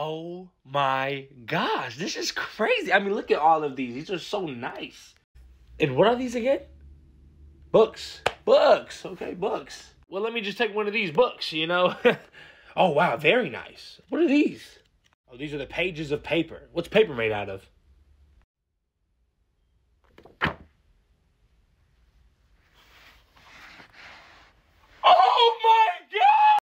Oh my gosh, this is crazy. I mean, look at all of these. These are so nice. And what are these again? Books. Books. Okay, books. Well, let me just take one of these books, you know? oh, wow, very nice. What are these? Oh, these are the pages of paper. What's paper made out of?